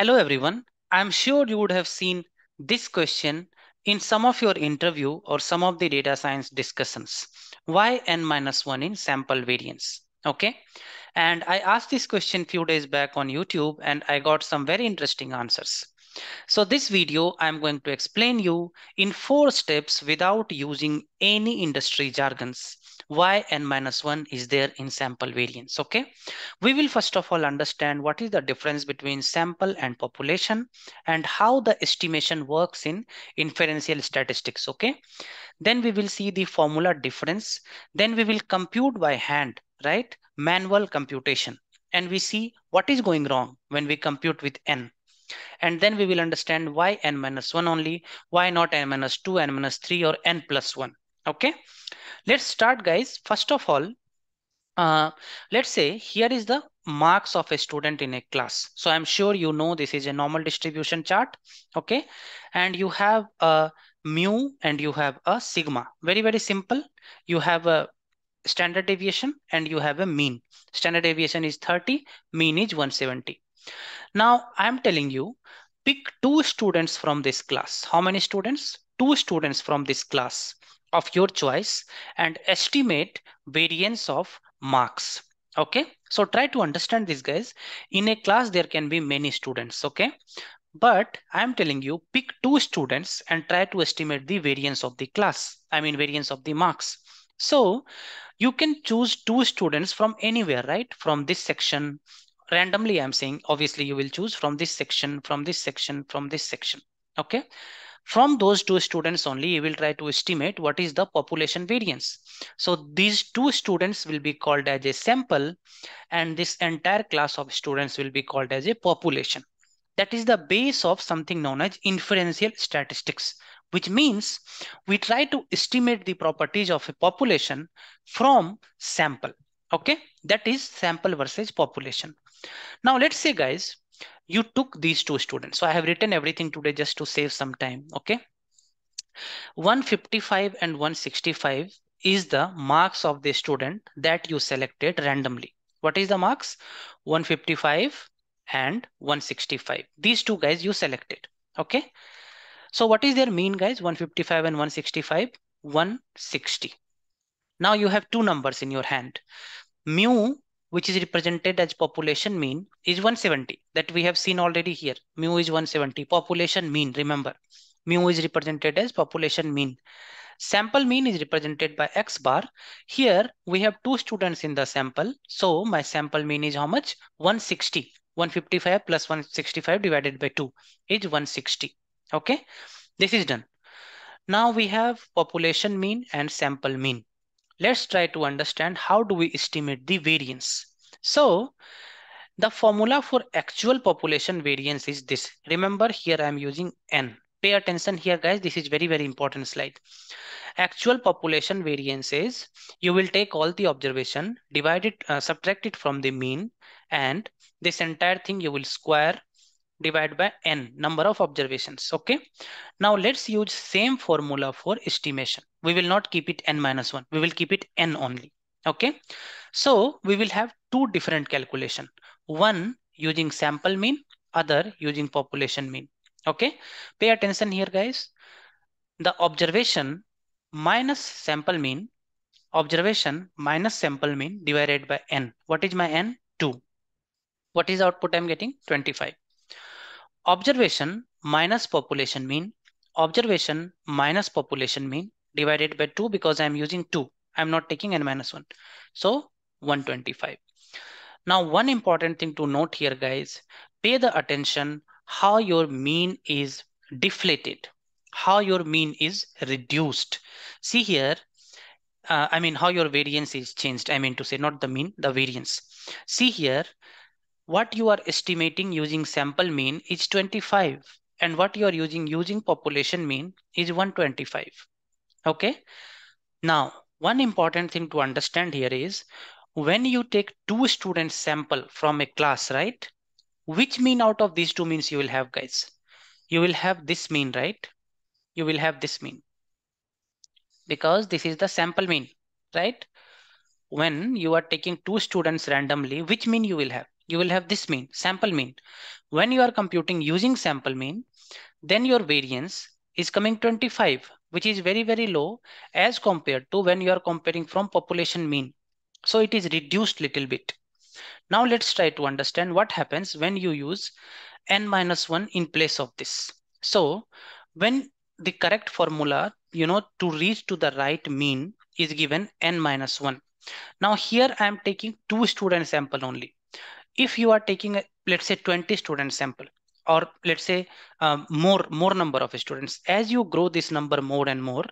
Hello everyone. I'm sure you would have seen this question in some of your interview or some of the data science discussions. Why n minus 1 in sample variance? Okay. And I asked this question few days back on YouTube and I got some very interesting answers. So this video, I'm going to explain you in four steps without using any industry jargons why n minus 1 is there in sample variance. Okay, we will first of all understand what is the difference between sample and population and how the estimation works in inferential statistics. Okay, then we will see the formula difference. Then we will compute by hand, right? Manual computation. And we see what is going wrong when we compute with n and then we will understand why n minus 1 only, why not n minus 2, n minus 3 or n plus 1. Okay, let's start guys. First of all, uh, let's say here is the marks of a student in a class. So I'm sure you know this is a normal distribution chart. Okay, and you have a mu and you have a sigma. Very, very simple. You have a standard deviation and you have a mean. Standard deviation is 30, mean is 170. Now I'm telling you, pick two students from this class. How many students? Two students from this class of your choice and estimate variance of marks. Okay, so try to understand this guys. In a class, there can be many students. Okay, but I'm telling you, pick two students and try to estimate the variance of the class. I mean, variance of the marks. So you can choose two students from anywhere, right? From this section, randomly I'm saying, obviously you will choose from this section, from this section, from this section. Okay. From those two students only, you will try to estimate what is the population variance. So these two students will be called as a sample and this entire class of students will be called as a population. That is the base of something known as inferential statistics, which means we try to estimate the properties of a population from sample. Okay, that is sample versus population. Now let's say guys, you took these two students. So I have written everything today just to save some time. Okay. 155 and 165 is the marks of the student that you selected randomly. What is the marks? 155 and 165. These two guys you selected. Okay. So what is their mean guys? 155 and 165, 160. Now you have two numbers in your hand. Mu which is represented as population mean is 170 that we have seen already here. Mu is 170 population mean. Remember, mu is represented as population mean. Sample mean is represented by X bar. Here we have two students in the sample. So my sample mean is how much? 160. 155 plus 165 divided by 2 is 160. Okay, this is done. Now we have population mean and sample mean. Let's try to understand how do we estimate the variance. So the formula for actual population variance is this. Remember here I'm using N. Pay attention here guys. This is very, very important slide. Actual population variance is you will take all the observation, divide it, uh, subtract it from the mean and this entire thing you will square divide by n number of observations okay? Now let's use same formula for estimation. We will not keep it n minus 1 we will keep it n only okay? So we will have two different calculation. One using sample mean other using population mean okay? Pay attention here guys. The observation minus sample mean observation minus sample mean divided by n. What is my n? 2 what is output i'm getting? 25 observation minus population mean, observation minus population mean divided by 2 because I'm using 2. I'm not taking n minus 1. So 125. Now, one important thing to note here, guys, pay the attention how your mean is deflated, how your mean is reduced. See here, uh, I mean, how your variance is changed. I mean to say, not the mean, the variance. See here, what you are estimating using sample mean is 25 and what you are using using population mean is 125 okay? Now one important thing to understand here is when you take two students sample from a class right which mean out of these two means you will have guys? You will have this mean right? You will have this mean. Because this is the sample mean right? When you are taking two students randomly which mean you will have you will have this mean, sample mean. When you are computing using sample mean, then your variance is coming 25, which is very, very low as compared to when you are comparing from population mean. So it is reduced little bit. Now let's try to understand what happens when you use n minus 1 in place of this. So when the correct formula, you know, to reach to the right mean is given n minus 1. Now here I am taking two student sample only. If you are taking, a, let's say 20 student sample, or let's say um, more more number of students as you grow this number more and more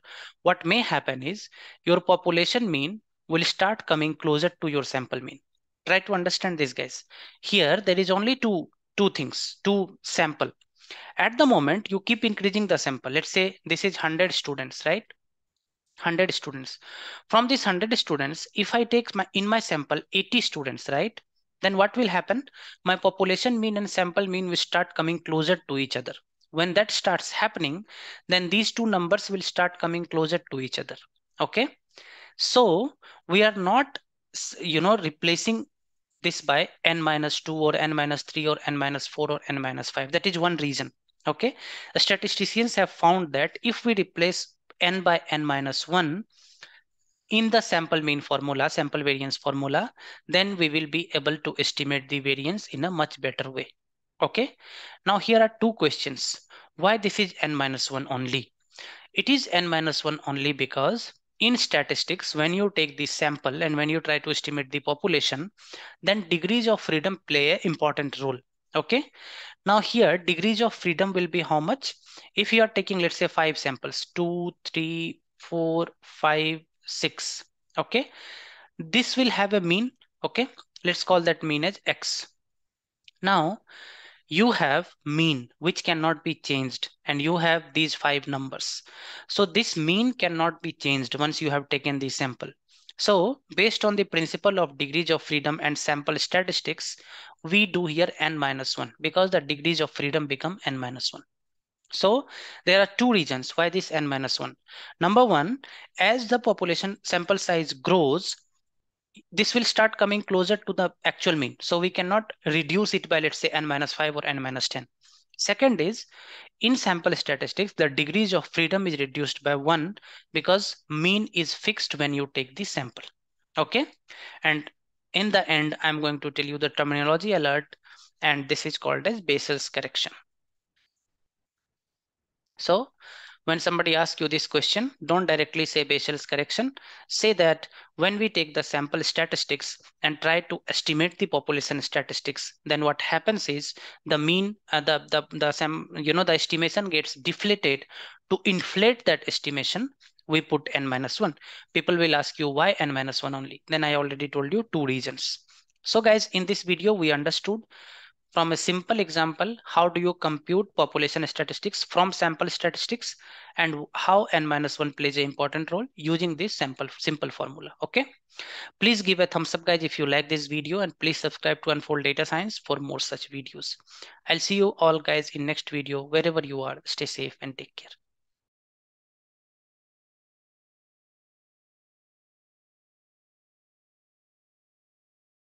what may happen is your population mean will start coming closer to your sample mean. Try to understand this guys. Here there is only two two things two sample. At the moment you keep increasing the sample. Let's say this is 100 students right? 100 students. From these 100 students if i take my in my sample 80 students right then what will happen? My population mean and sample mean will start coming closer to each other. When that starts happening then these two numbers will start coming closer to each other. Okay? So we are not you know replacing this by n minus 2 or n minus 3 or n minus 4 or n minus 5 that is one reason. Okay? The statisticians have found that if we replace n by n minus 1 in the sample mean formula, sample variance formula, then we will be able to estimate the variance in a much better way. Okay. Now here are two questions. Why this is n minus 1 only? It is n minus 1 only because in statistics, when you take the sample and when you try to estimate the population, then degrees of freedom play an important role. Okay. Now here degrees of freedom will be how much? If you are taking, let's say five samples, two, three, four, five, 6 okay? This will have a mean okay? Let's call that mean as x. Now you have mean which cannot be changed and you have these five numbers. So this mean cannot be changed once you have taken the sample. So based on the principle of degrees of freedom and sample statistics we do here n minus 1 because the degrees of freedom become n minus 1 so there are two reasons why this n minus 1. Number one, as the population sample size grows, this will start coming closer to the actual mean. So we cannot reduce it by let's say n minus 5 or n minus 10. Second is in sample statistics, the degrees of freedom is reduced by one because mean is fixed when you take the sample. Okay. And in the end, I'm going to tell you the terminology alert and this is called as Bessel's correction. So when somebody asks you this question, don't directly say Bessel's correction. Say that when we take the sample statistics and try to estimate the population statistics, then what happens is the mean, uh, the the the some you know the estimation gets deflated. To inflate that estimation, we put n minus one. People will ask you why n minus one only. Then I already told you two reasons. So guys, in this video, we understood from a simple example, how do you compute population statistics from sample statistics and how n minus 1 plays an important role using this sample simple formula. Okay. Please give a thumbs up guys if you like this video and please subscribe to Unfold Data Science for more such videos. I'll see you all guys in next video wherever you are. Stay safe and take care.